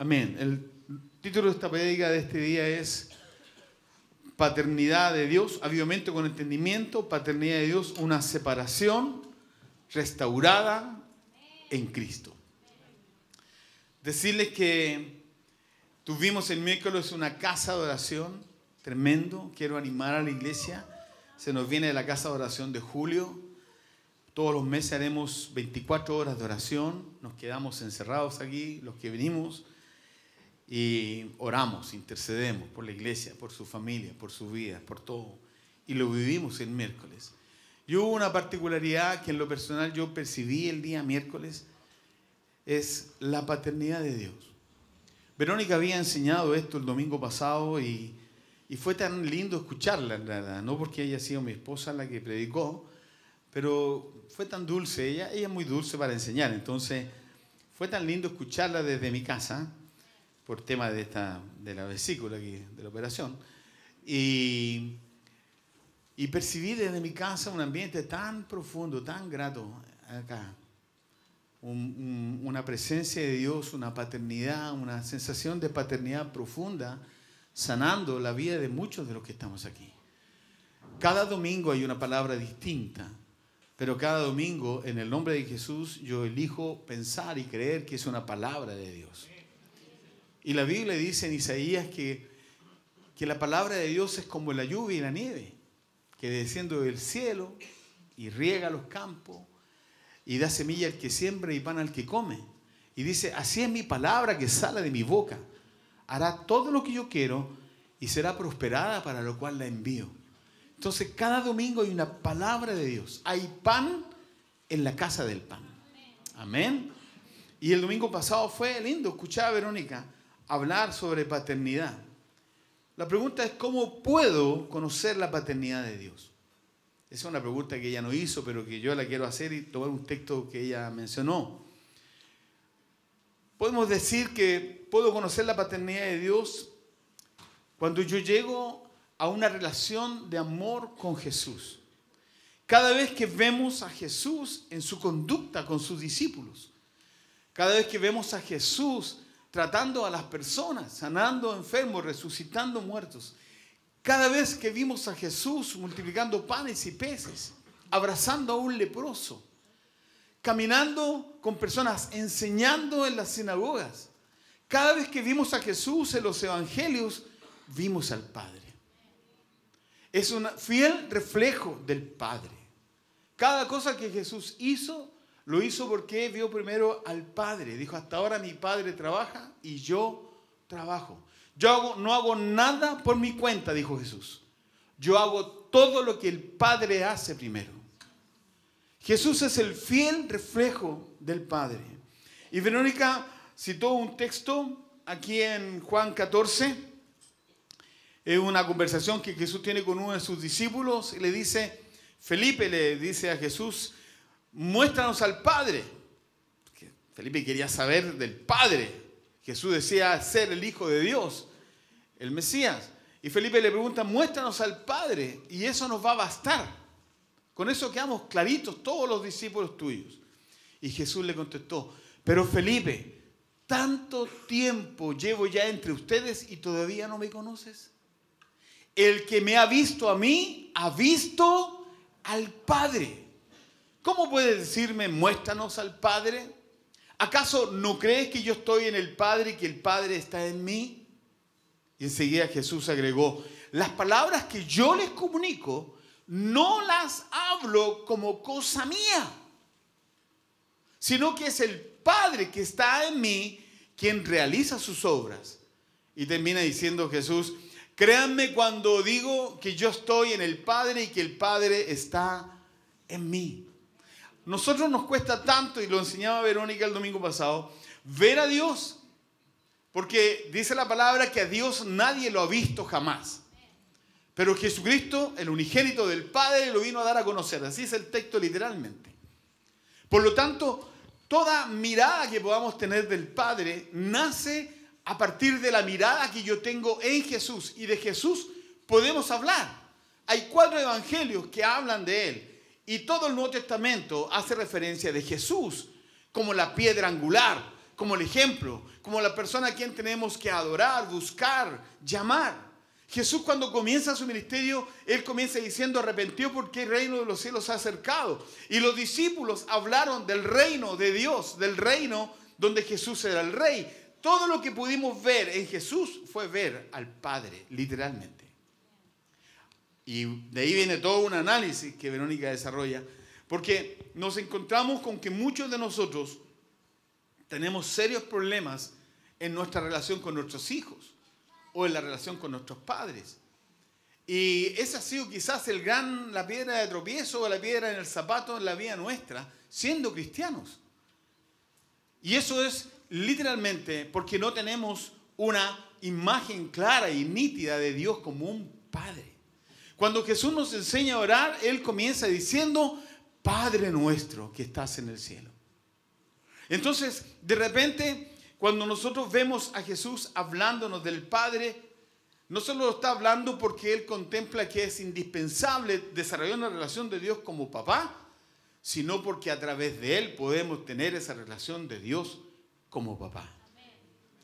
Amén. El título de esta predica de este día es Paternidad de Dios, avivamiento con entendimiento, paternidad de Dios, una separación restaurada en Cristo. Decirles que tuvimos el miércoles una casa de oración tremendo. Quiero animar a la iglesia. Se nos viene la casa de oración de julio. Todos los meses haremos 24 horas de oración. Nos quedamos encerrados aquí, los que venimos y oramos, intercedemos por la iglesia, por su familia, por su vida, por todo. Y lo vivimos el miércoles. Y hubo una particularidad que en lo personal yo percibí el día miércoles, es la paternidad de Dios. Verónica había enseñado esto el domingo pasado y, y fue tan lindo escucharla, no porque haya sido mi esposa la que predicó, pero fue tan dulce, ella, ella es muy dulce para enseñar, entonces fue tan lindo escucharla desde mi casa por tema de, esta, de la vesícula, aquí, de la operación. Y, y percibí desde mi casa un ambiente tan profundo, tan grato acá. una presencia de Dios, una paternidad, una sensación de paternidad profunda, sanando la vida de muchos de los que estamos aquí. Cada domingo hay una palabra distinta, pero cada domingo en el nombre de Jesús yo elijo pensar y creer que es una palabra de Dios. Y la Biblia dice en Isaías que, que la palabra de Dios es como la lluvia y la nieve, que desciende del cielo y riega los campos y da semilla al que siembra y pan al que come. Y dice, así es mi palabra que sale de mi boca. Hará todo lo que yo quiero y será prosperada para lo cual la envío. Entonces, cada domingo hay una palabra de Dios. Hay pan en la casa del pan. Amén. Y el domingo pasado fue lindo escuchar a Verónica hablar sobre paternidad. La pregunta es, ¿cómo puedo conocer la paternidad de Dios? Esa es una pregunta que ella no hizo, pero que yo la quiero hacer y tomar un texto que ella mencionó. Podemos decir que puedo conocer la paternidad de Dios cuando yo llego a una relación de amor con Jesús. Cada vez que vemos a Jesús en su conducta con sus discípulos. Cada vez que vemos a Jesús tratando a las personas, sanando enfermos, resucitando muertos. Cada vez que vimos a Jesús multiplicando panes y peces, abrazando a un leproso, caminando con personas, enseñando en las sinagogas. Cada vez que vimos a Jesús en los evangelios, vimos al Padre. Es un fiel reflejo del Padre. Cada cosa que Jesús hizo lo hizo porque vio primero al Padre. Dijo, hasta ahora mi Padre trabaja y yo trabajo. Yo no hago nada por mi cuenta, dijo Jesús. Yo hago todo lo que el Padre hace primero. Jesús es el fiel reflejo del Padre. Y Verónica citó un texto aquí en Juan 14. Es una conversación que Jesús tiene con uno de sus discípulos y le dice, Felipe le dice a Jesús, muéstranos al Padre. Felipe quería saber del Padre. Jesús decía ser el Hijo de Dios, el Mesías. Y Felipe le pregunta, muéstranos al Padre y eso nos va a bastar. Con eso quedamos claritos todos los discípulos tuyos. Y Jesús le contestó, pero Felipe, tanto tiempo llevo ya entre ustedes y todavía no me conoces. El que me ha visto a mí, ha visto al Padre. ¿Cómo puedes decirme, muéstranos al Padre? ¿Acaso no crees que yo estoy en el Padre y que el Padre está en mí? Y enseguida Jesús agregó, las palabras que yo les comunico no las hablo como cosa mía, sino que es el Padre que está en mí quien realiza sus obras. Y termina diciendo Jesús, créanme cuando digo que yo estoy en el Padre y que el Padre está en mí. Nosotros nos cuesta tanto, y lo enseñaba Verónica el domingo pasado, ver a Dios. Porque dice la palabra que a Dios nadie lo ha visto jamás. Pero Jesucristo, el unigénito del Padre, lo vino a dar a conocer. Así es el texto literalmente. Por lo tanto, toda mirada que podamos tener del Padre nace a partir de la mirada que yo tengo en Jesús. Y de Jesús podemos hablar. Hay cuatro evangelios que hablan de Él. Y todo el Nuevo Testamento hace referencia de Jesús como la piedra angular, como el ejemplo, como la persona a quien tenemos que adorar, buscar, llamar. Jesús cuando comienza su ministerio, Él comienza diciendo arrepentido porque el reino de los cielos se ha acercado. Y los discípulos hablaron del reino de Dios, del reino donde Jesús era el rey. Todo lo que pudimos ver en Jesús fue ver al Padre, literalmente. Y de ahí viene todo un análisis que Verónica desarrolla, porque nos encontramos con que muchos de nosotros tenemos serios problemas en nuestra relación con nuestros hijos o en la relación con nuestros padres. Y esa ha sido quizás el gran, la piedra de tropiezo o la piedra en el zapato en la vida nuestra, siendo cristianos. Y eso es literalmente porque no tenemos una imagen clara y nítida de Dios como un Padre. Cuando Jesús nos enseña a orar, Él comienza diciendo, Padre nuestro que estás en el cielo. Entonces, de repente, cuando nosotros vemos a Jesús hablándonos del Padre, no solo lo está hablando porque Él contempla que es indispensable desarrollar una relación de Dios como papá, sino porque a través de Él podemos tener esa relación de Dios como papá.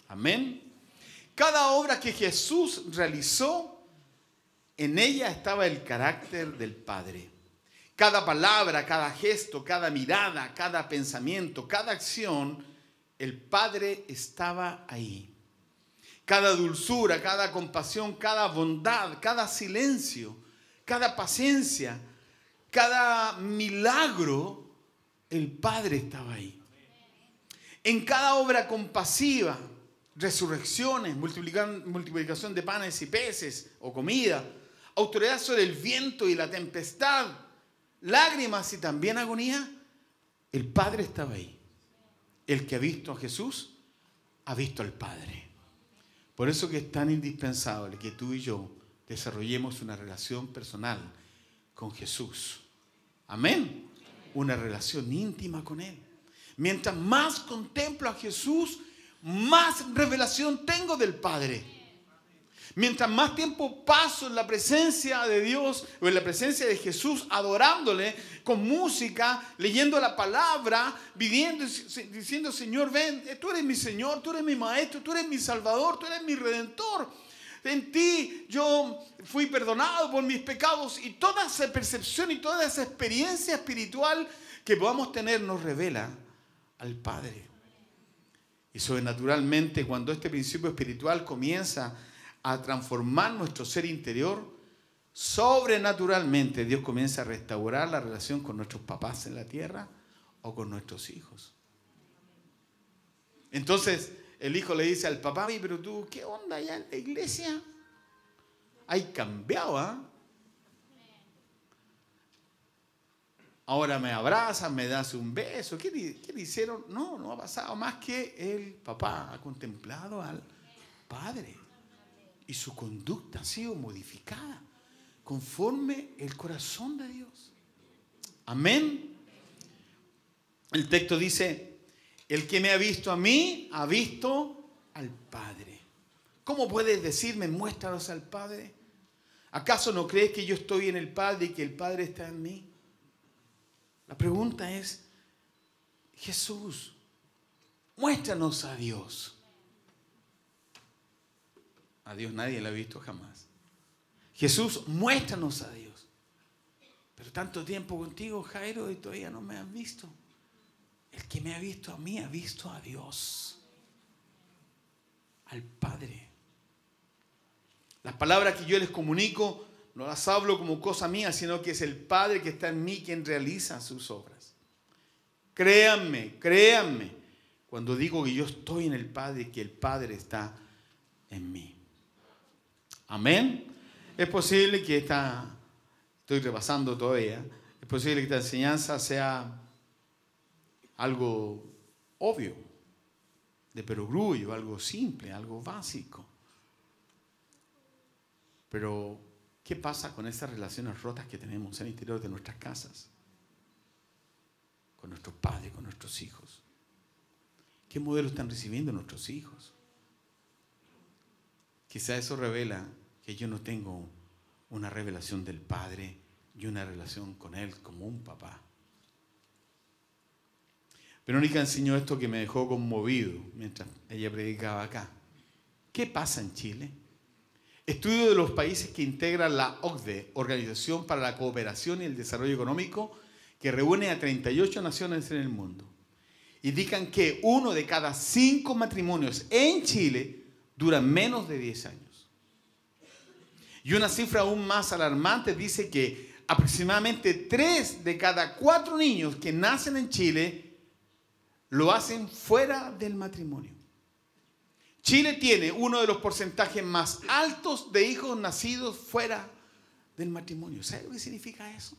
Amén. Cada obra que Jesús realizó, en ella estaba el carácter del Padre. Cada palabra, cada gesto, cada mirada, cada pensamiento, cada acción el Padre estaba ahí. Cada dulzura, cada compasión, cada bondad, cada silencio, cada paciencia, cada milagro, el Padre estaba ahí. En cada obra compasiva, resurrecciones, multiplicación de panes y peces o comida, autoridad sobre el viento y la tempestad, lágrimas y también agonía, el Padre estaba ahí. El que ha visto a Jesús ha visto al Padre. Por eso que es tan indispensable que tú y yo desarrollemos una relación personal con Jesús. Amén. Una relación íntima con Él. Mientras más contemplo a Jesús, más revelación tengo del Padre. Mientras más tiempo paso en la presencia de Dios o en la presencia de Jesús, adorándole con música, leyendo la palabra, viviendo, diciendo, Señor, ven, tú eres mi Señor, tú eres mi Maestro, tú eres mi Salvador, tú eres mi Redentor. En ti yo fui perdonado por mis pecados y toda esa percepción y toda esa experiencia espiritual que podamos tener nos revela al Padre. Y sobrenaturalmente cuando este principio espiritual comienza a transformar nuestro ser interior, sobrenaturalmente Dios comienza a restaurar la relación con nuestros papás en la tierra o con nuestros hijos. Entonces el hijo le dice al papá, pero tú, ¿qué onda ya en la iglesia? Hay cambiado, ¿ah? Ahora me abrazas, me das un beso. ¿Qué, ¿Qué, le hicieron? No, no ha pasado más que el papá ha contemplado al padre y su conducta ha sido modificada conforme el corazón de Dios. Amén. El texto dice, el que me ha visto a mí, ha visto al Padre. ¿Cómo puedes decirme, muéstranos al Padre? ¿Acaso no crees que yo estoy en el Padre y que el Padre está en mí? La pregunta es, Jesús, muéstranos a Dios. A Dios nadie lo ha visto jamás. Jesús, muéstranos a Dios. Pero tanto tiempo contigo, Jairo, y todavía no me has visto. El que me ha visto a mí ha visto a Dios, al Padre. Las palabras que yo les comunico no las hablo como cosa mía, sino que es el Padre que está en mí quien realiza sus obras. Créanme, créanme, cuando digo que yo estoy en el Padre y que el Padre está en mí. Amén. Es posible que esta, estoy repasando todavía, es posible que esta enseñanza sea algo obvio, de perogrullo, algo simple, algo básico. Pero, ¿qué pasa con esas relaciones rotas que tenemos en el interior de nuestras casas? Con nuestros padres, con nuestros hijos. ¿Qué modelo están recibiendo nuestros hijos? Quizá eso revela que yo no tengo una revelación del Padre y una relación con Él como un papá. Verónica enseñó esto que me dejó conmovido mientras ella predicaba acá. ¿Qué pasa en Chile? Estudio de los países que integran la OCDE, Organización para la Cooperación y el Desarrollo Económico, que reúne a 38 naciones en el mundo. Indican que uno de cada cinco matrimonios en Chile dura menos de 10 años. Y una cifra aún más alarmante dice que aproximadamente 3 de cada 4 niños que nacen en Chile lo hacen fuera del matrimonio. Chile tiene uno de los porcentajes más altos de hijos nacidos fuera del matrimonio. ¿Sabe lo que significa eso?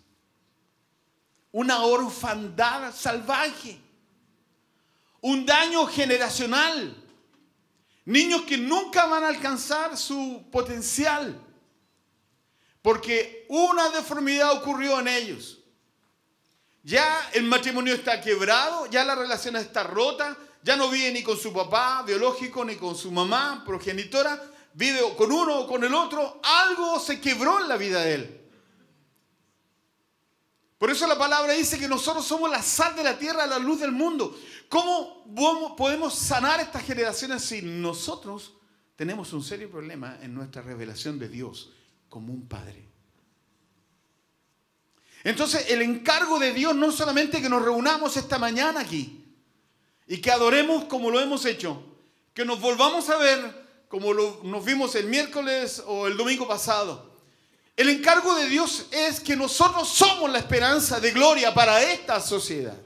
Una orfandad salvaje. Un daño generacional. Niños que nunca van a alcanzar su potencial. Porque una deformidad ocurrió en ellos. Ya el matrimonio está quebrado, ya la relación está rota, ya no vive ni con su papá biológico ni con su mamá progenitora, vive con uno o con el otro, algo se quebró en la vida de él. Por eso la palabra dice que nosotros somos la sal de la tierra, la luz del mundo. ¿Cómo podemos sanar estas generaciones si nosotros tenemos un serio problema en nuestra revelación de Dios como un Padre? Entonces el encargo de Dios no solamente que nos reunamos esta mañana aquí, y que adoremos como lo hemos hecho. Que nos volvamos a ver como nos vimos el miércoles o el domingo pasado. El encargo de Dios es que nosotros somos la esperanza de gloria para esta sociedad.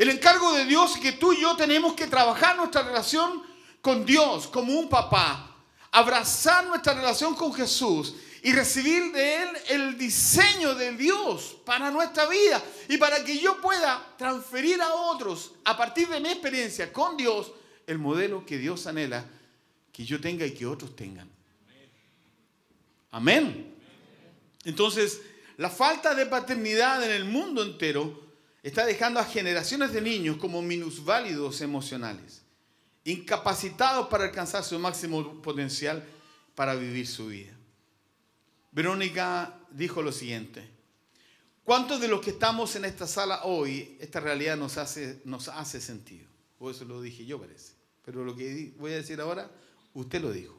El encargo de Dios es que tú y yo tenemos que trabajar nuestra relación con Dios como un papá, abrazar nuestra relación con Jesús y recibir de Él el diseño de Dios para nuestra vida y para que yo pueda transferir a otros, a partir de mi experiencia con Dios, el modelo que Dios anhela que yo tenga y que otros tengan. Amén. Entonces, la falta de paternidad en el mundo entero está dejando a generaciones de niños como minusválidos emocionales, incapacitados para alcanzar su máximo potencial para vivir su vida. Verónica dijo lo siguiente. ¿Cuántos de los que estamos en esta sala hoy, esta realidad nos hace, nos hace sentido? O eso lo dije yo, parece. Pero lo que voy a decir ahora, usted lo dijo.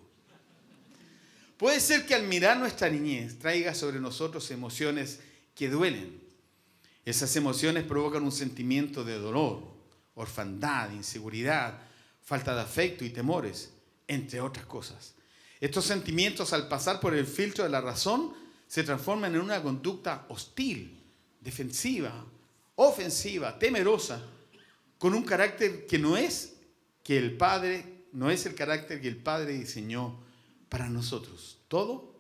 Puede ser que al mirar nuestra niñez traiga sobre nosotros emociones que duelen. Esas emociones provocan un sentimiento de dolor, orfandad, inseguridad, falta de afecto y temores, entre otras cosas. Estos sentimientos al pasar por el filtro de la razón se transforman en una conducta hostil, defensiva, ofensiva, temerosa, con un carácter que no es que el Padre, no es el carácter que el Padre diseñó para nosotros. Todo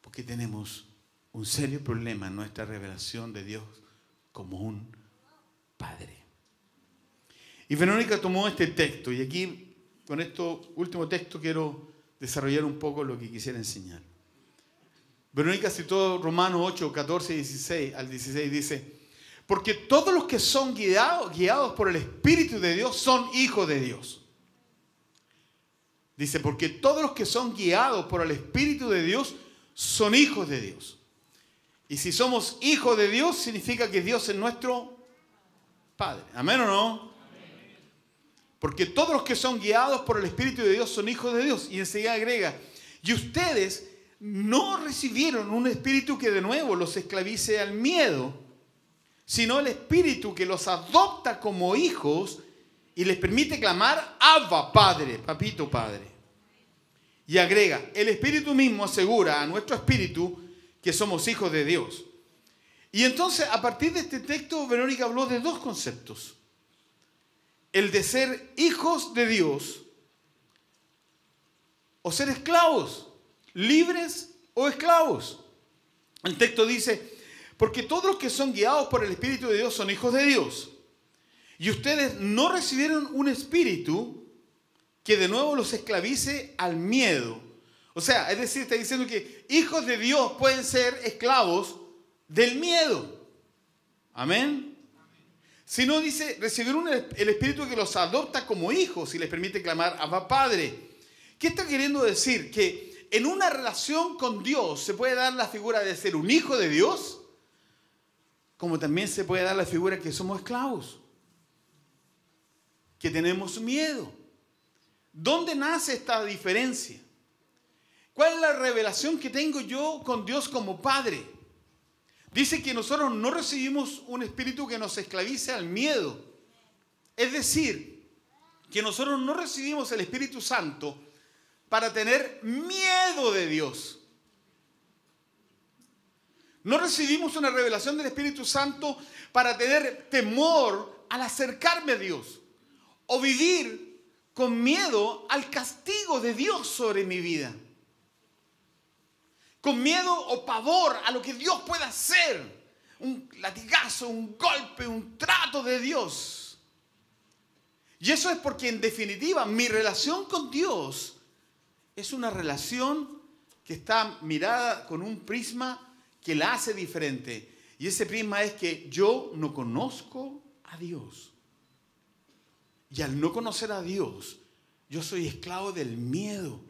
porque tenemos un serio problema en nuestra revelación de Dios como un Padre. Y Verónica tomó este texto y aquí con este último texto quiero desarrollar un poco lo que quisiera enseñar. Verónica citó Romanos 8, 14 y 16 al 16, dice, porque todos los que son guiados, guiados por el Espíritu de Dios son hijos de Dios. Dice, porque todos los que son guiados por el Espíritu de Dios son hijos de Dios. Y si somos hijos de Dios, significa que Dios es nuestro Padre. ¿Amén o no? Porque todos los que son guiados por el Espíritu de Dios son hijos de Dios. Y enseguida agrega, y ustedes no recibieron un espíritu que de nuevo los esclavice al miedo, sino el espíritu que los adopta como hijos y les permite clamar, Abba, Padre, Papito, Padre. Y agrega, el espíritu mismo asegura a nuestro espíritu que somos hijos de Dios. Y entonces, a partir de este texto, Verónica habló de dos conceptos el de ser hijos de Dios o ser esclavos, libres o esclavos. El texto dice, porque todos los que son guiados por el Espíritu de Dios son hijos de Dios. Y ustedes no recibieron un espíritu que de nuevo los esclavice al miedo. O sea, es decir, está diciendo que hijos de Dios pueden ser esclavos del miedo. Amén. Si no dice, recibieron el Espíritu que los adopta como hijos y les permite clamar a Padre. ¿Qué está queriendo decir? Que en una relación con Dios se puede dar la figura de ser un hijo de Dios, como también se puede dar la figura que somos esclavos, que tenemos miedo. ¿Dónde nace esta diferencia? ¿Cuál es la revelación que tengo yo con Dios como Padre? Dice que nosotros no recibimos un espíritu que nos esclavice al miedo. Es decir, que nosotros no recibimos el Espíritu Santo para tener miedo de Dios. No recibimos una revelación del Espíritu Santo para tener temor al acercarme a Dios o vivir con miedo al castigo de Dios sobre mi vida. Con miedo o pavor a lo que Dios pueda hacer. Un latigazo, un golpe, un trato de Dios. Y eso es porque en definitiva mi relación con Dios es una relación que está mirada con un prisma que la hace diferente. Y ese prisma es que yo no conozco a Dios. Y al no conocer a Dios, yo soy esclavo del miedo.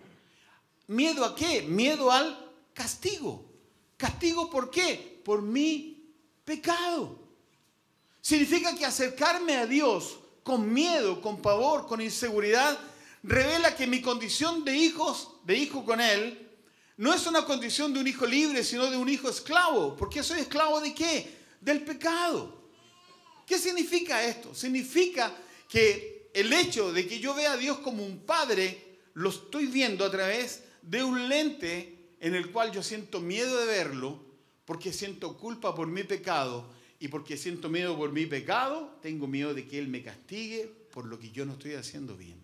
¿Miedo a qué? Miedo al castigo. ¿Castigo por qué? Por mi pecado. Significa que acercarme a Dios con miedo, con pavor, con inseguridad, revela que mi condición de hijos, de hijo con Él, no es una condición de un hijo libre, sino de un hijo esclavo. ¿Por qué soy esclavo de qué? Del pecado. ¿Qué significa esto? Significa que el hecho de que yo vea a Dios como un padre, lo estoy viendo a través de un lente en el cual yo siento miedo de verlo, porque siento culpa por mi pecado, y porque siento miedo por mi pecado, tengo miedo de que Él me castigue por lo que yo no estoy haciendo bien.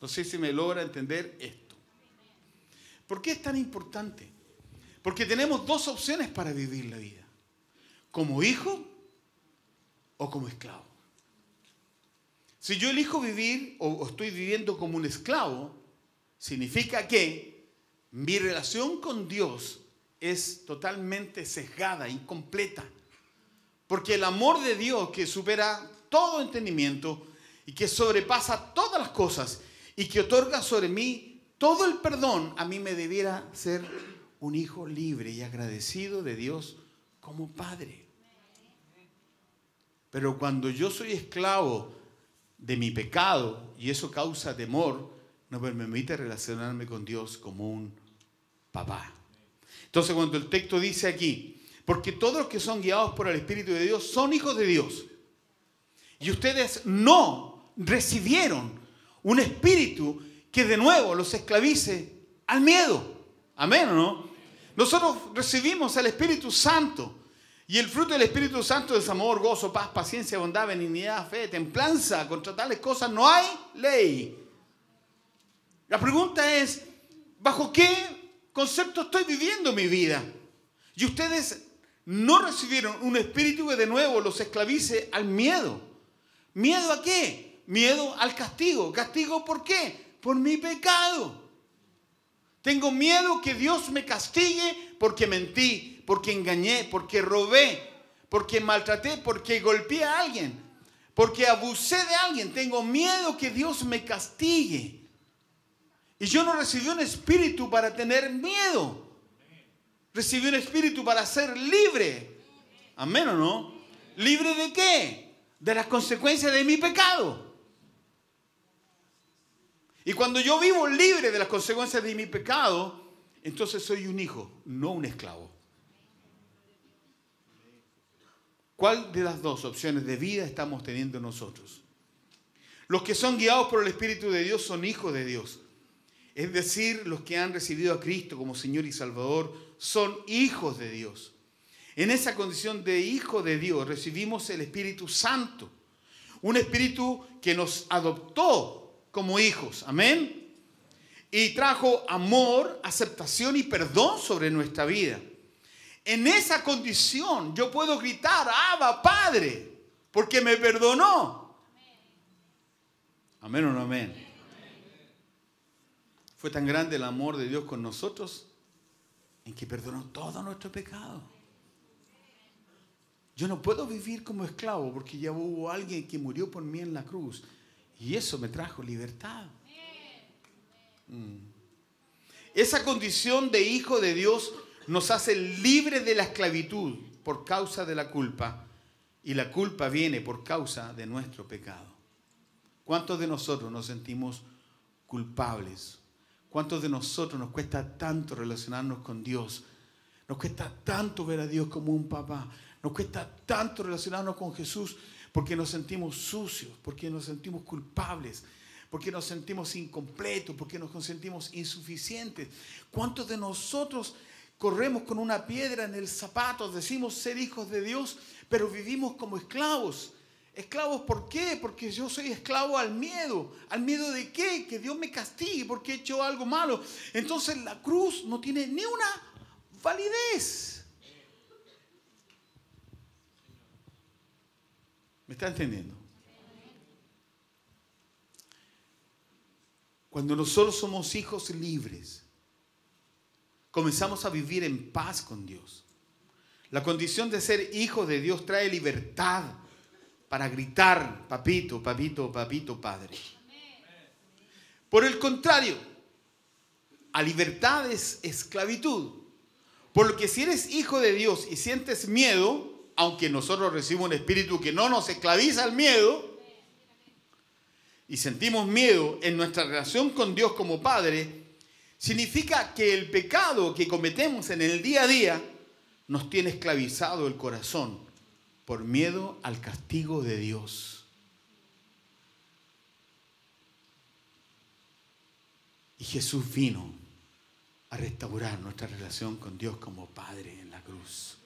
No sé si me logra entender esto. ¿Por qué es tan importante? Porque tenemos dos opciones para vivir la vida. Como hijo o como esclavo. Si yo elijo vivir o estoy viviendo como un esclavo, significa que mi relación con Dios es totalmente sesgada, incompleta. Porque el amor de Dios que supera todo entendimiento y que sobrepasa todas las cosas y que otorga sobre mí todo el perdón a mí me debiera ser un hijo libre y agradecido de Dios como padre. Pero cuando yo soy esclavo de mi pecado y eso causa temor, no me permite relacionarme con Dios como un papá. Entonces cuando el texto dice aquí, porque todos los que son guiados por el Espíritu de Dios son hijos de Dios. Y ustedes no recibieron un espíritu que de nuevo los esclavice al miedo. Amén, ¿o no? Nosotros recibimos el Espíritu Santo. Y el fruto del Espíritu Santo es amor, gozo, paz, paciencia, bondad, benignidad, fe, templanza. Contra tales cosas no hay ley. La pregunta es, ¿bajo qué concepto estoy viviendo mi vida? Y ustedes no recibieron un espíritu que de nuevo los esclavice al miedo. ¿Miedo a qué? Miedo al castigo. ¿Castigo por qué? por mi pecado. Tengo miedo que Dios me castigue porque mentí, porque engañé, porque robé, porque maltraté, porque golpeé a alguien, porque abusé de alguien. Tengo miedo que Dios me castigue. Y yo no recibí un espíritu para tener miedo. Recibí un espíritu para ser libre. Amén o no? ¿Libre de qué? De las consecuencias de mi pecado. Y cuando yo vivo libre de las consecuencias de mi pecado, entonces soy un hijo, no un esclavo. ¿Cuál de las dos opciones de vida estamos teniendo nosotros? Los que son guiados por el Espíritu de Dios son hijos de Dios. Es decir, los que han recibido a Cristo como Señor y Salvador son hijos de Dios. En esa condición de hijo de Dios recibimos el Espíritu Santo, un Espíritu que nos adoptó como hijos. Amén. Y trajo amor, aceptación y perdón sobre nuestra vida. En esa condición yo puedo gritar, Abba, Padre, porque me perdonó. Amén o no amén. Fue tan grande el amor de Dios con nosotros en que perdonó todo nuestro pecado. Yo no puedo vivir como esclavo porque ya hubo alguien que murió por mí en la cruz y eso me trajo libertad. Mm. Esa condición de hijo de Dios nos hace libre de la esclavitud por causa de la culpa Y la culpa viene por causa de nuestro pecado. ¿Cuántos de nosotros nos sentimos culpables? ¿Cuántos de nosotros nos cuesta tanto relacionarnos con Dios? Nos cuesta tanto ver a Dios como un papá. Nos cuesta tanto relacionarnos con Jesús porque nos sentimos sucios, porque nos sentimos culpables, porque nos sentimos incompletos, porque nos sentimos insuficientes. ¿Cuántos de nosotros corremos con una piedra en el zapato, decimos ser hijos de Dios, pero vivimos como esclavos? ¿Esclavos por qué? Porque yo soy esclavo al miedo. ¿Al miedo de qué? Que Dios me castigue porque he hecho algo malo. Entonces la cruz no tiene ni una validez. ¿Me está entendiendo? Cuando nosotros somos hijos libres, comenzamos a vivir en paz con Dios. La condición de ser hijo de Dios trae libertad para gritar, papito, papito, papito, padre. Por el contrario, a libertad es esclavitud. Por lo que si eres hijo de Dios y sientes miedo, aunque nosotros recibimos un espíritu que no nos esclaviza al miedo, y sentimos miedo en nuestra relación con Dios como Padre, significa que el pecado que cometemos en el día a día nos tiene esclavizado el corazón por miedo al castigo de Dios. Y Jesús vino a restaurar nuestra relación con Dios como Padre en la cruz.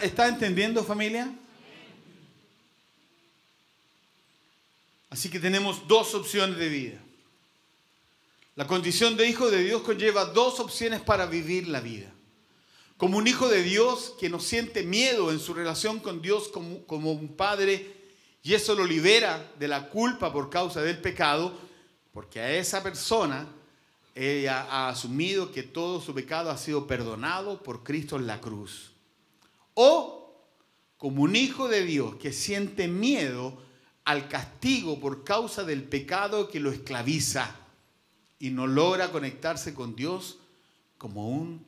¿Está, entendiendo familia? Así que tenemos dos opciones de vida. La condición de hijo de Dios conlleva dos opciones para vivir la vida como un hijo de Dios que no siente miedo en su relación con Dios como, como, un padre y eso lo libera de la culpa por causa del pecado, porque a esa persona ella ha asumido que todo su pecado ha sido perdonado por Cristo en la cruz. O como un hijo de Dios que siente miedo al castigo por causa del pecado que lo esclaviza y no logra conectarse con Dios como un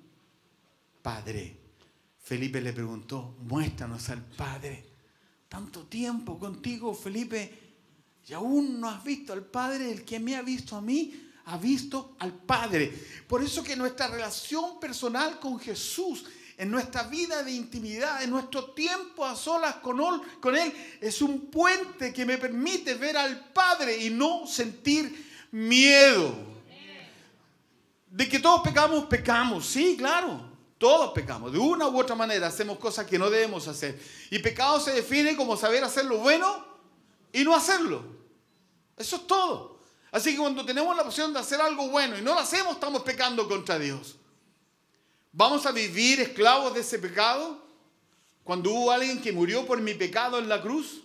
Padre. Felipe le preguntó, muéstranos al Padre. Tanto tiempo contigo, Felipe, y aún no has visto al Padre. El que me ha visto a mí, ha visto al Padre. Por eso que nuestra relación personal con Jesús, en nuestra vida de intimidad, en nuestro tiempo a solas con él, con él, es un puente que me permite ver al Padre y no sentir miedo. De que todos pecamos, pecamos, sí, claro. Todos pecamos, de una u otra manera hacemos cosas que no debemos hacer. Y pecado se define como saber hacer lo bueno y no hacerlo. Eso es todo. Así que cuando tenemos la opción de hacer algo bueno y no lo hacemos, estamos pecando contra Dios. ¿Vamos a vivir esclavos de ese pecado? Cuando hubo alguien que murió por mi pecado en la cruz.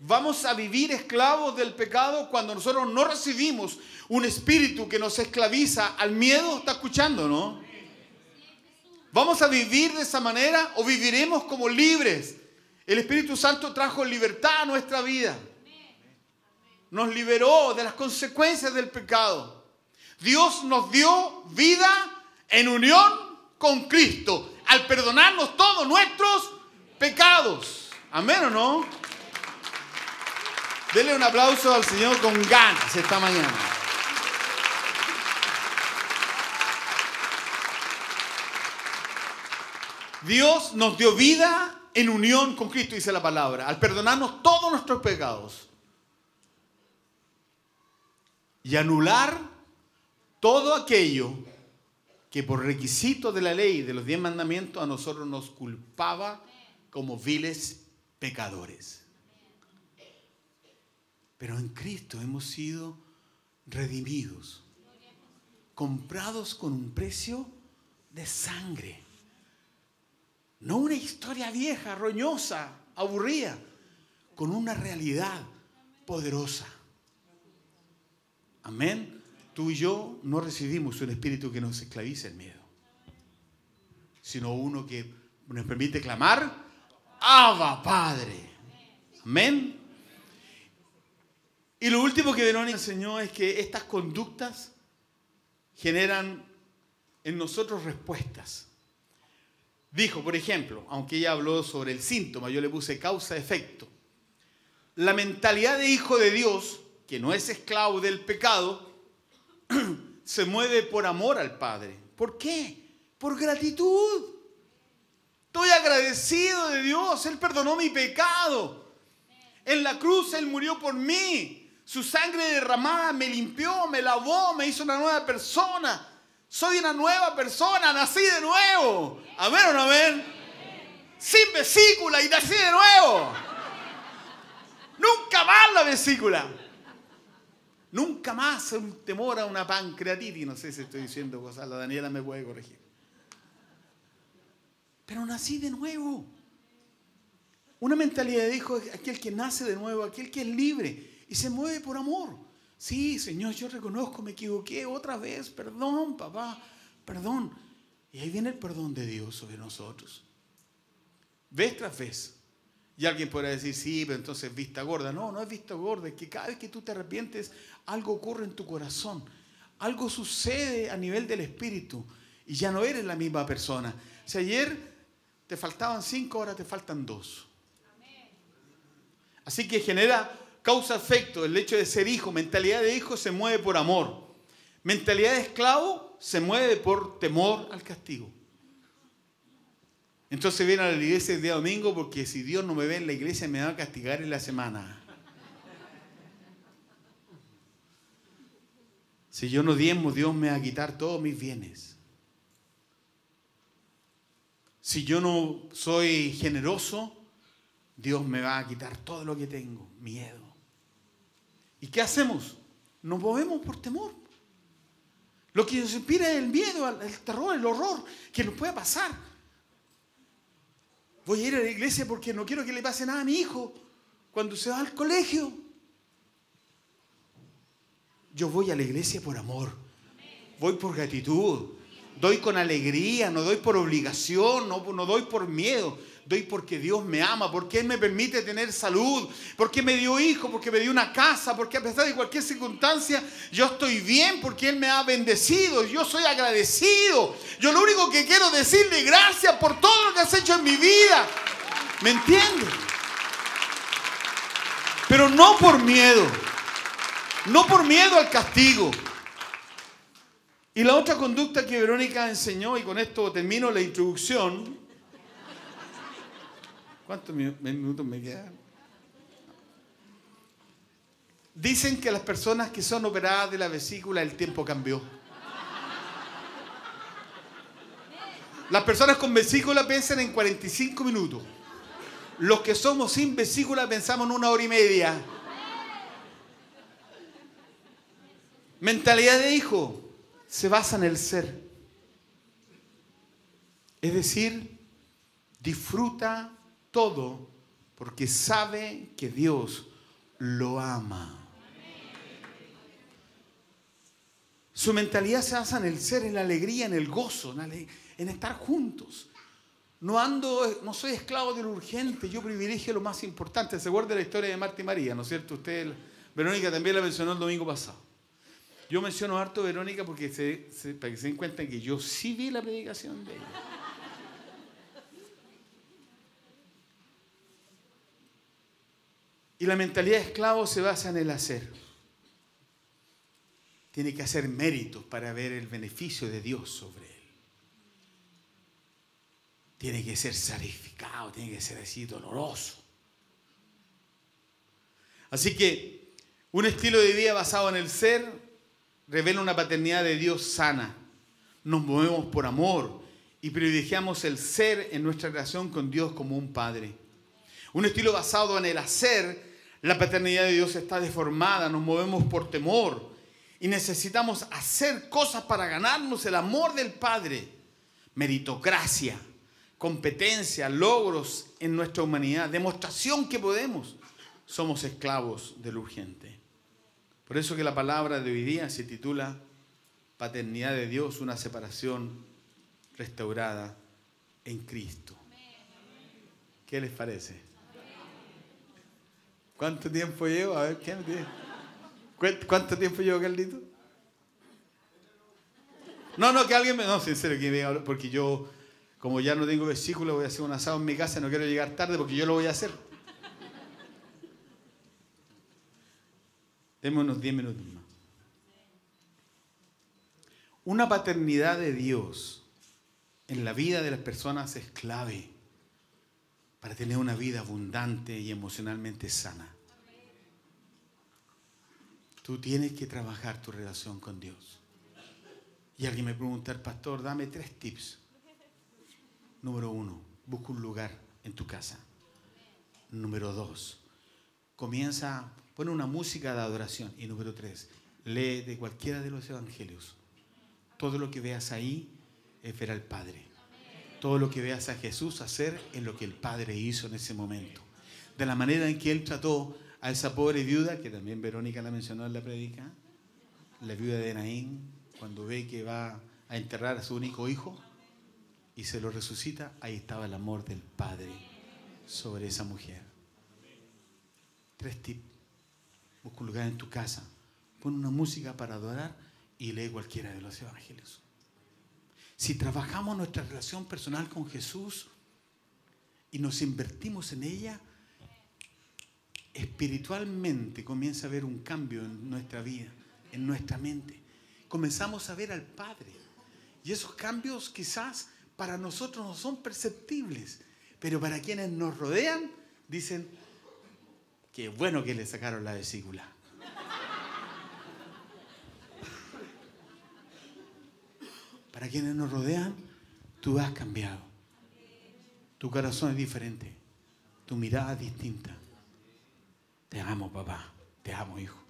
¿Vamos a vivir esclavos del pecado cuando nosotros no recibimos un espíritu que nos esclaviza al miedo? ¿Está escuchando, no? ¿Vamos a vivir de esa manera o viviremos como libres? El Espíritu Santo trajo libertad a nuestra vida. Nos liberó de las consecuencias del pecado. Dios nos dio vida en unión con Cristo al perdonarnos todos nuestros pecados. Amén o no? Dele un aplauso al Señor con ganas esta mañana. Dios nos dio vida en unión con Cristo, dice la palabra, al perdonarnos todos nuestros pecados y anular todo aquello que por requisito de la ley de los diez mandamientos a nosotros nos culpaba como viles pecadores. Pero en Cristo hemos sido redimidos, comprados con un precio de sangre. No una historia vieja, roñosa, aburrida, con una realidad poderosa. Amén. Tú y yo no recibimos un espíritu que nos esclavice el miedo, sino uno que nos permite clamar, Abba Padre. Amén. Y lo último que Verón enseñó es que estas conductas generan en nosotros respuestas dijo, por ejemplo, aunque ella habló sobre el síntoma, yo le puse causa-efecto. La mentalidad de hijo de Dios, que no es esclavo del pecado, se mueve por amor al Padre. ¿Por qué? Por gratitud. Estoy agradecido de Dios. Él perdonó mi pecado. En la cruz Él murió por mí. Su sangre derramada me limpió, me lavó, me hizo una nueva persona. Soy una nueva persona, nací de nuevo. Amén o no amén. Sin vesícula y nací de nuevo. Nunca más la vesícula. Nunca más un temor a una pancreatitis. No sé si estoy diciendo cosas, la Daniela me puede corregir. Pero nací de nuevo. Una mentalidad de hijo, aquel que nace de nuevo, aquel que es libre y se mueve por amor. Sí, Señor, yo reconozco, me equivoqué otra vez, perdón, papá, perdón. Y ahí viene el perdón de Dios sobre nosotros. Vez tras vez. Y alguien podrá decir, sí, pero entonces vista gorda. No, no es vista gorda, es que cada vez que tú te arrepientes, algo ocurre en tu corazón. Algo sucede a nivel del espíritu y ya no eres la misma persona. Si ayer te faltaban cinco, ahora te faltan dos. Así que genera causa-efecto. El hecho de ser hijo, mentalidad de hijo se mueve por amor. Mentalidad de esclavo se mueve por temor al castigo. Entonces viene a la iglesia el día domingo porque si Dios no me ve en la iglesia me va a castigar en la semana. Si yo no diezmo, Dios me va a quitar todos mis bienes. Si yo no soy generoso, Dios me va a quitar todo lo que tengo, miedo. ¿Y qué hacemos? Nos movemos por temor. Lo que nos inspira es el miedo, el terror, el horror que nos puede pasar. Voy a ir a la iglesia porque no quiero que le pase nada a mi hijo cuando se va al colegio. Yo voy a la iglesia por amor. Voy por gratitud. Doy con alegría, no doy por obligación, no, no doy por miedo doy porque Dios me ama, porque Él me permite tener salud, porque me dio hijo, porque me dio una casa, porque a pesar de cualquier circunstancia yo estoy bien, porque Él me ha bendecido, yo soy agradecido. Yo lo único que quiero decirle gracias por todo lo que has hecho en mi vida. ¿Me entiendes? Pero no por miedo, no por miedo al castigo. Y la otra conducta que Verónica enseñó, y con esto termino la introducción, ¿Cuántos minutos me quedan? Dicen que las personas que son operadas de la vesícula el tiempo cambió. Las personas con vesícula piensan en 45 minutos. Los que somos sin vesícula pensamos en una hora y media. Mentalidad de hijo se basa en el ser. Es decir, disfruta todo porque sabe que Dios lo ama. Su mentalidad se basa en el ser, en la alegría, en el gozo, en, estar juntos. No ando, no soy esclavo de lo urgente, yo privilegio lo más importante. Se guarda la historia de Marta y María, ¿no es cierto? Usted, Verónica también la mencionó el domingo pasado. Yo menciono harto Verónica porque para que se den cuenta que yo sí vi la predicación de ella. Y la mentalidad de esclavo se basa en el hacer. Tiene que hacer méritos para ver el beneficio de Dios sobre él. Tiene que ser sacrificado, tiene que ser así doloroso. Así que un estilo de vida basado en el ser revela una paternidad de Dios sana. Nos movemos por amor y privilegiamos el ser en nuestra relación con Dios como un padre. Un estilo basado en el hacer la paternidad de Dios está deformada, nos movemos por temor y necesitamos hacer cosas para ganarnos el amor del Padre. Meritocracia, competencia, logros en nuestra humanidad, demostración que podemos. Somos esclavos del urgente. Por eso que la palabra de hoy día se titula Paternidad de Dios, una separación restaurada en Cristo. ¿Qué les parece? ¿Cuánto tiempo llevo? A ver, ¿quién tiene? ¿Cuánto tiempo llevo, Carlito? No, no, que alguien me... No, sincero, que me porque yo Como ya no tengo versículo, voy a hacer un asado en mi casa, no quiero llegar tarde porque yo lo voy a hacer. Deme unos 10 minutos más. Una paternidad de Dios en la vida de las personas es clave para tener una vida abundante y emocionalmente sana. Tú tienes que trabajar tu relación con Dios. Y alguien me pregunta, pastor, dame tres tips. Número uno, busca un lugar en tu casa. Número dos, comienza, pone una música de adoración. Y número tres, lee de cualquiera de los evangelios. Todo lo que veas ahí es ver al Padre. Todo lo que veas a Jesús hacer es lo que el Padre hizo en ese momento. De la manera en que Él trató a esa pobre viuda, que también Verónica la mencionó en la predica, la viuda de Naín, cuando ve que va a enterrar a su único hijo y se lo resucita, ahí estaba el amor del Padre sobre esa mujer. Tres tips. Busca un lugar en tu casa, pon una música para adorar y lee cualquiera de los evangelios. Si trabajamos nuestra relación personal con Jesús y nos invertimos en ella, espiritualmente comienza a haber un cambio en nuestra vida, en nuestra mente. Comenzamos a ver al Padre. Y esos cambios quizás para nosotros no son perceptibles, pero para quienes nos rodean dicen, qué bueno que le sacaron la vesícula. Para quienes nos rodean, tú has cambiado. Tu corazón es diferente. Tu mirada es distinta. Te amo, papá. Te amo, hijo.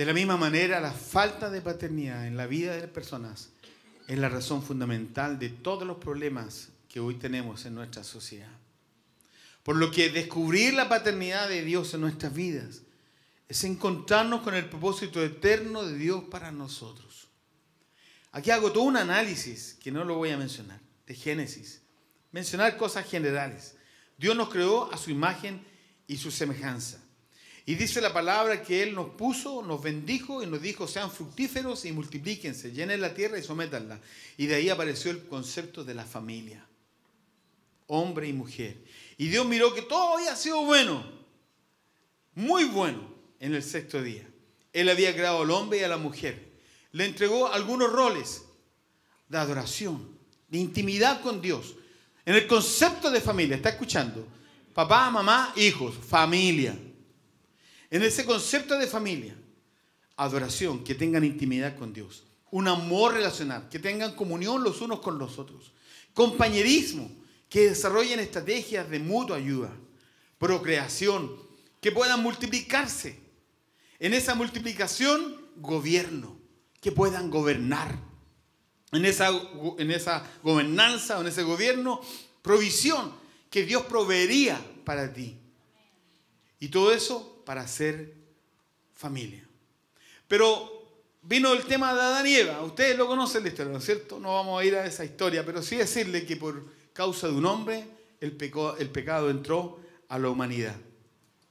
De la misma manera, la falta de paternidad en la vida de las personas es la razón fundamental de todos los problemas que hoy tenemos en nuestra sociedad. Por lo que descubrir la paternidad de Dios en nuestras vidas es encontrarnos con el propósito eterno de Dios para nosotros. Aquí hago todo un análisis, que no lo voy a mencionar, de Génesis. Mencionar cosas generales. Dios nos creó a su imagen y su semejanza. Y dice la palabra que Él nos puso, nos bendijo y nos dijo, sean fructíferos y multiplíquense, llenen la tierra y sométanla. Y de ahí apareció el concepto de la familia, hombre y mujer. Y Dios miró que todo había sido bueno, muy bueno en el sexto día. Él había creado al hombre y a la mujer. Le entregó algunos roles de adoración, de intimidad con Dios. En el concepto de familia, ¿está escuchando? Papá, mamá, hijos, familia. En ese concepto de familia, adoración, que tengan intimidad con Dios, un amor relacional, que tengan comunión los unos con los otros, compañerismo, que desarrollen estrategias de mutua ayuda, procreación, que puedan multiplicarse. En esa multiplicación, gobierno, que puedan gobernar. En esa, en esa gobernanza o en ese gobierno, provisión, que Dios proveería para ti. Y todo eso para ser familia. Pero vino el tema de Adán y Eva. Ustedes lo conocen la historia, ¿no es cierto? No vamos a ir a esa historia, pero sí decirle que por causa de un hombre el, el pecado entró a la humanidad.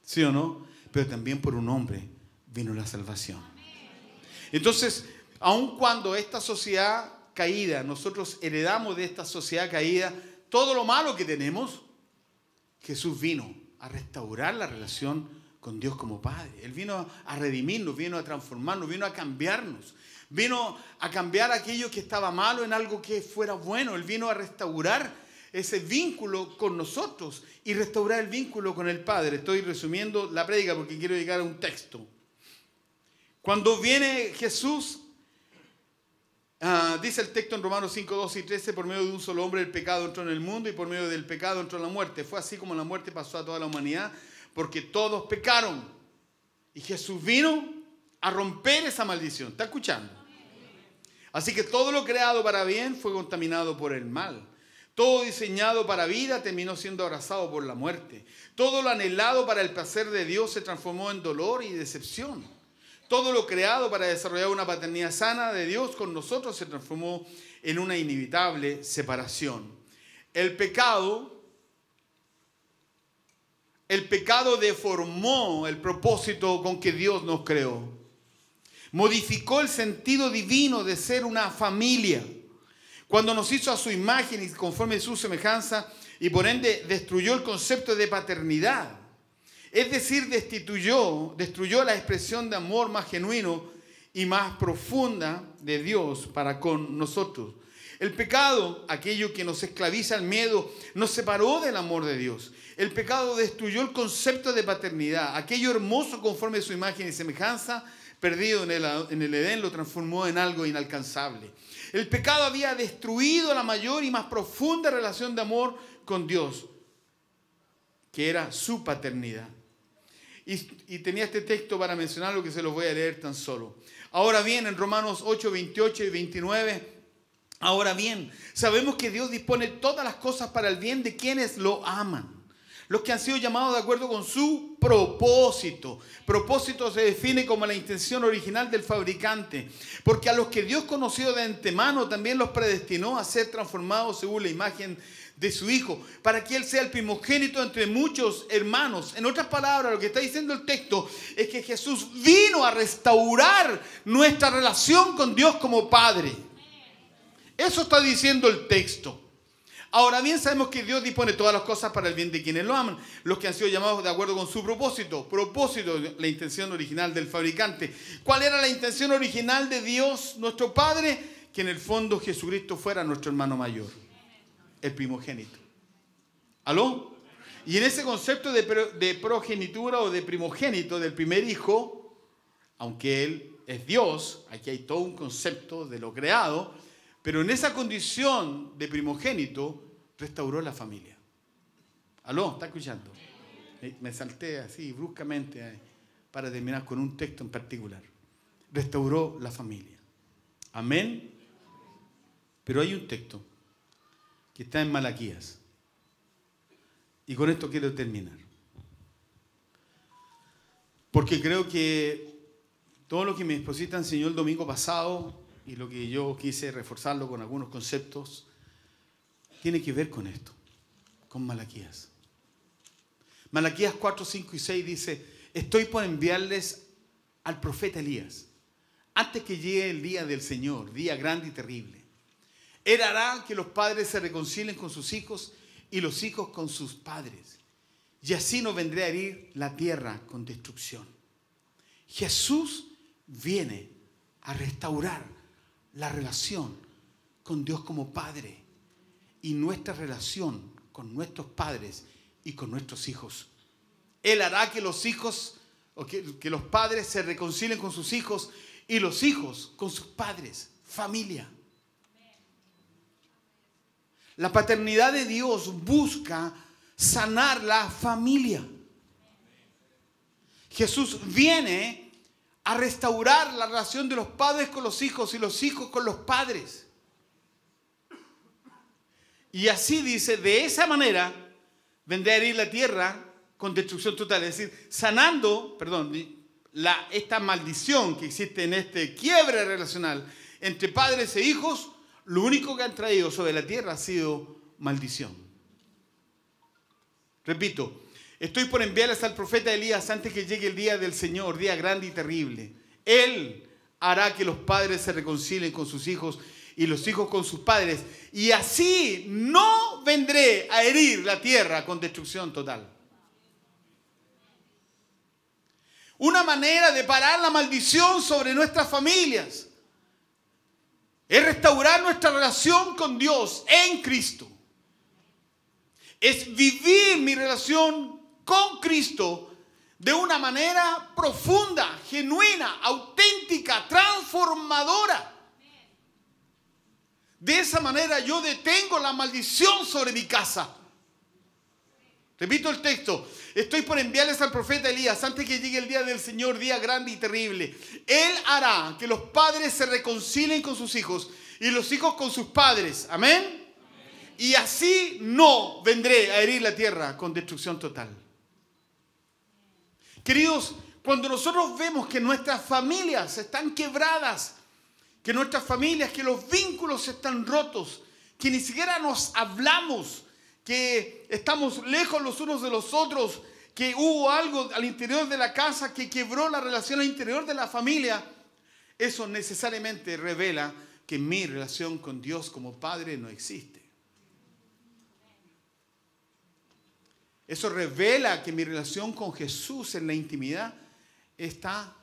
¿Sí o no? Pero también por un hombre vino la salvación. Entonces, aun cuando esta sociedad caída, nosotros heredamos de esta sociedad caída todo lo malo que tenemos, Jesús vino a restaurar la relación con Dios como Padre. Él vino a redimirnos, vino a transformarnos, vino a cambiarnos. Vino a cambiar aquello que estaba malo en algo que fuera bueno. Él vino a restaurar ese vínculo con nosotros y restaurar el vínculo con el Padre. Estoy resumiendo la prédica porque quiero llegar a un texto. Cuando viene Jesús, ah, dice el texto en Romanos 5, 12 y 13, por medio de un solo hombre el pecado entró en el mundo y por medio del pecado entró la muerte. Fue así como la muerte pasó a toda la humanidad porque todos pecaron. Y Jesús vino a romper esa maldición. ¿Está escuchando? Así que todo lo creado para bien fue contaminado por el mal. Todo diseñado para vida terminó siendo abrazado por la muerte. Todo lo anhelado para el placer de Dios se transformó en dolor y decepción. Todo lo creado para desarrollar una paternidad sana de Dios con nosotros se transformó en una inevitable separación. El pecado, el pecado deformó el propósito con que Dios nos creó. Modificó el sentido divino de ser una familia. Cuando nos hizo a su imagen y conforme a su semejanza, y por ende destruyó el concepto de paternidad. Es decir, destituyó, destruyó la expresión de amor más genuino y más profunda de Dios para con nosotros. El pecado, aquello que nos esclaviza al miedo, nos separó del amor de Dios. El pecado destruyó el concepto de paternidad. Aquello hermoso conforme a su imagen y semejanza, perdido en el, en el Edén, lo transformó en algo inalcanzable. El pecado había destruido la mayor y más profunda relación de amor con Dios, que era su paternidad. Y, tenía este texto para mencionar lo que se los voy a leer tan solo. Ahora bien, en Romanos 8, 28 y 29, ahora bien, sabemos que Dios dispone todas las cosas para el bien de quienes lo aman los que han sido llamados de acuerdo con su propósito. Propósito se define como la intención original del fabricante, porque a los que Dios conoció de antemano también los predestinó a ser transformados según la imagen de su Hijo, para que Él sea el primogénito entre muchos hermanos. En otras palabras, lo que está diciendo el texto es que Jesús vino a restaurar nuestra relación con Dios como Padre. Eso está diciendo el texto. Ahora bien sabemos que Dios dispone todas las cosas para el bien de quienes lo aman, los que han sido llamados de acuerdo con su propósito. Propósito, la intención original del fabricante. ¿Cuál era la intención original de Dios, nuestro Padre? Que en el fondo Jesucristo fuera nuestro hermano mayor el primogénito. ¿Aló? Y en ese concepto de, progenitura o de primogénito del primer hijo, aunque él es Dios, aquí hay todo un concepto de lo creado, pero en esa condición de primogénito restauró la familia. ¿Aló? ¿Está escuchando? Me salté así bruscamente para terminar con un texto en particular. Restauró la familia. Amén. Pero hay un texto que está en Malaquías. Y con esto quiero terminar. Porque creo que todo lo que mi esposita enseñó el domingo pasado y lo que yo quise reforzarlo con algunos conceptos, tiene que ver con esto, con Malaquías. Malaquías 4, 5 y 6 dice, estoy por enviarles al profeta Elías, antes que llegue el día del Señor, día grande y terrible. Él hará que los padres se reconcilien con sus hijos y los hijos con sus padres. Y así no vendré a herir la tierra con destrucción. Jesús viene a restaurar la relación con Dios como Padre y nuestra relación con nuestros padres y con nuestros hijos. Él hará que los hijos, o que, los padres se reconcilien con sus hijos y los hijos con sus padres, familia. La paternidad de Dios busca sanar la familia. Jesús viene a restaurar la relación de los padres con los hijos y los hijos con los padres. Y así dice, de esa manera vendrá a herir la tierra con destrucción total. Es decir, sanando, perdón, la, esta maldición que existe en este quiebre relacional entre padres e hijos lo único que han traído sobre la tierra ha sido maldición. Repito, estoy por enviarles al profeta Elías antes que llegue el día del Señor, día grande y terrible. Él hará que los padres se reconcilien con sus hijos y los hijos con sus padres. Y así no vendré a herir la tierra con destrucción total. Una manera de parar la maldición sobre nuestras familias es restaurar nuestra relación con Dios en Cristo. Es vivir mi relación con Cristo de una manera profunda, genuina, auténtica, transformadora. De esa manera yo detengo la maldición sobre mi casa. Repito el texto. Estoy por enviarles al profeta Elías antes que llegue el día del Señor, día grande y terrible. Él hará que los padres se reconcilien con sus hijos y los hijos con sus padres. Amén. Y así no vendré a herir la tierra con destrucción total. Queridos, cuando nosotros vemos que nuestras familias están quebradas, que nuestras familias, que los vínculos están rotos, que ni siquiera nos hablamos, que estamos lejos los unos de los otros, que hubo algo al interior de la casa que quebró la relación al interior de la familia, eso necesariamente revela que mi relación con Dios como Padre no existe. Eso revela que mi relación con Jesús en la intimidad está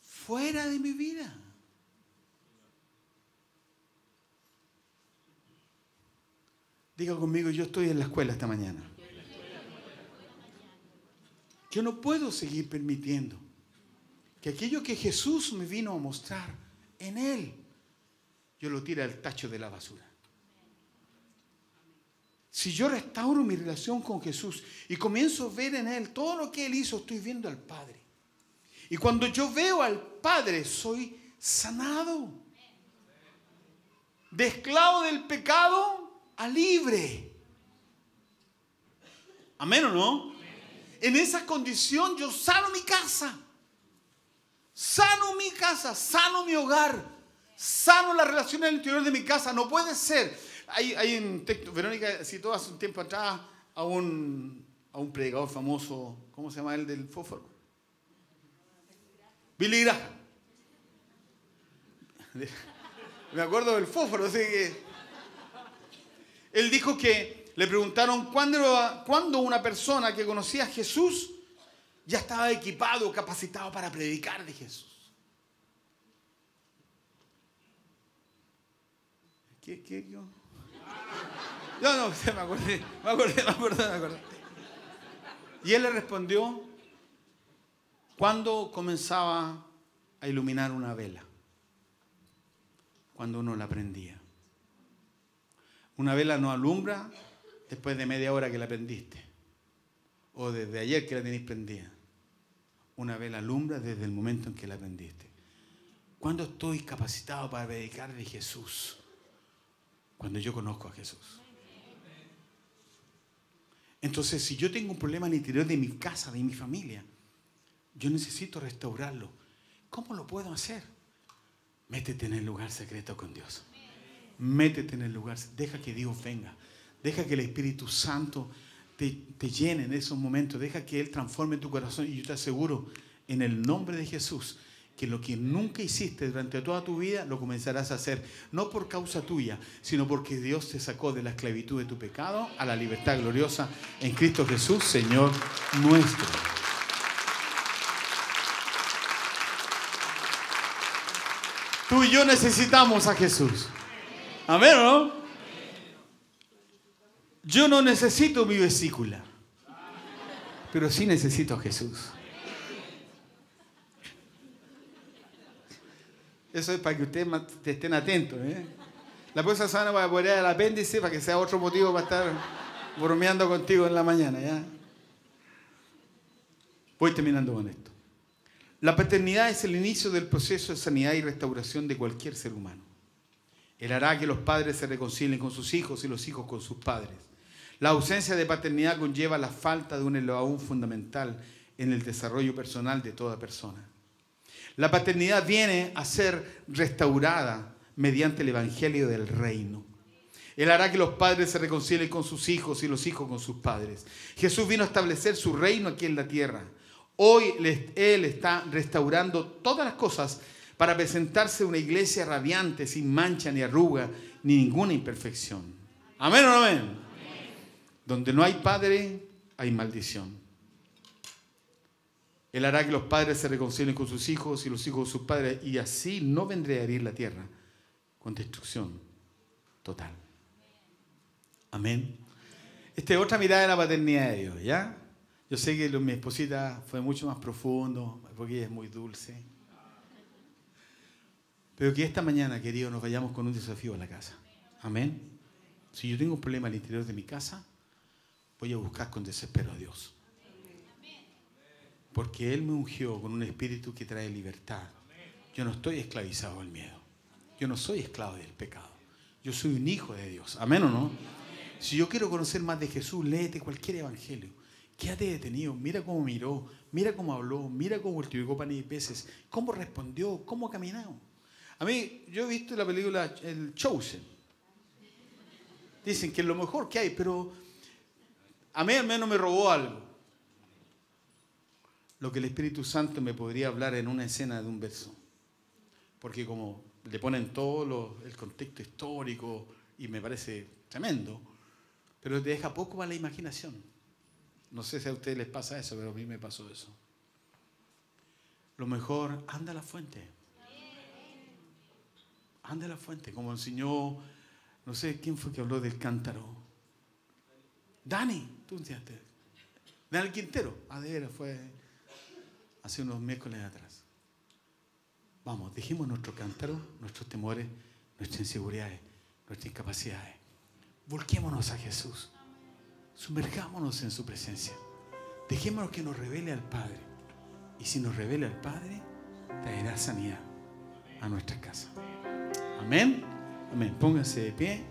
fuera de mi vida. Diga conmigo, yo estoy en la escuela esta mañana. Yo no puedo seguir permitiendo que aquello que Jesús me vino a mostrar en Él, yo lo tire al tacho de la basura. Si yo restauro mi relación con Jesús y comienzo a ver en Él todo lo que Él hizo, estoy viendo al Padre. Y cuando yo veo al Padre, soy sanado. De esclavo del pecado a libre. Amén o no? En esa condición yo sano mi casa. Sano mi casa, sano mi hogar, sano la relación en el interior de mi casa. No puede ser. Hay, un texto, Verónica citó hace un tiempo atrás a un, a un predicador famoso, ¿cómo se llama el del fósforo? Billy Graham. Me acuerdo del fósforo, así que... Él dijo que le preguntaron cuándo, cuándo una persona que conocía a Jesús ya estaba equipado, capacitado para predicar de Jesús. ¿Qué, qué, yo? No, no, me acordé, me acordé, me acordé, me acordé. Y él le respondió, ¿cuándo comenzaba a iluminar una vela? Cuando uno la prendía. Una vela no alumbra después de media hora que la prendiste. O desde ayer que la tenéis prendida. Una vela alumbra desde el momento en que la prendiste. ¿Cuándo estoy capacitado para predicar de Jesús? Cuando yo conozco a Jesús. Entonces, si yo tengo un problema en el interior de mi casa, de mi familia, yo necesito restaurarlo. ¿Cómo lo puedo hacer? Métete en el lugar secreto con Dios. Métete en el lugar. Deja que Dios venga. Deja que el Espíritu Santo te, te llene en esos momentos. Deja que Él transforme tu corazón. Y yo te aseguro, en el nombre de Jesús, que lo que nunca hiciste durante toda tu vida lo comenzarás a hacer, no por causa tuya, sino porque Dios te sacó de la esclavitud de tu pecado a la libertad gloriosa en Cristo Jesús, Señor nuestro. Tú y yo necesitamos a Jesús. Amén, ¿no? Yo no necesito mi vesícula, pero sí necesito a Jesús. Eso es para que ustedes estén atentos. ¿eh? La próxima semana voy a poner el apéndice para que sea otro motivo para estar bromeando contigo en la mañana. ¿ya? Voy terminando con esto. La paternidad es el inicio del proceso de sanidad y restauración de cualquier ser humano. Él hará que los padres se reconcilien con sus hijos y los hijos con sus padres. La ausencia de paternidad conlleva la falta de un eslabón fundamental en el desarrollo personal de toda persona. La paternidad viene a ser restaurada mediante el Evangelio del Reino. Él hará que los padres se reconcilien con sus hijos y los hijos con sus padres. Jesús vino a establecer su reino aquí en la tierra. Hoy Él está restaurando todas las cosas para presentarse una iglesia radiante, sin mancha ni arruga, ni ninguna imperfección. Amén o no amén. amén. Donde no hay padre, hay maldición. Él hará que los padres se reconcilien con sus hijos y los hijos con sus padres, y así no vendré a herir la tierra con destrucción total. Amén. Esta es otra mirada de la paternidad de Dios, ¿ya? Yo sé que mi esposita fue mucho más profundo, porque ella es muy dulce. Pero que esta mañana, querido, nos vayamos con un desafío a la casa. Amén. Si yo tengo un problema al interior de mi casa, voy a buscar con desespero a Dios. Porque Él me ungió con un espíritu que trae libertad. Yo no estoy esclavizado al miedo. Yo no soy esclavo del pecado. Yo soy un hijo de Dios. Amén o no. Si yo quiero conocer más de Jesús, léete cualquier evangelio. Quédate detenido. Mira cómo miró. Mira cómo habló, mira cómo multiplicó pan y peces, cómo respondió, cómo caminó. A mí, yo he visto la película El Chosen. Dicen que es lo mejor que hay, pero a mí al menos me robó algo. Lo que el Espíritu Santo me podría hablar en una escena de un verso. Porque como le ponen todo el contexto histórico y me parece tremendo, pero te deja poco para la imaginación. No sé si a ustedes les pasa eso, pero a mí me pasó eso. Lo mejor, anda a la fuente. Anda a la fuente, como enseñó, no sé quién fue que habló del cántaro. Dani, tú enseñaste. Dani Quintero. Ah, de fue hace unos miércoles atrás. Vamos, dejemos nuestro cántaro, nuestros temores, nuestras inseguridades, nuestras incapacidades. Volquémonos a Jesús. Sumergámonos en su presencia. Dejémonos que nos revele al Padre. Y si nos revela al Padre, traerá sanidad a nuestra casa. Amén. Amén. Pónganse de pie.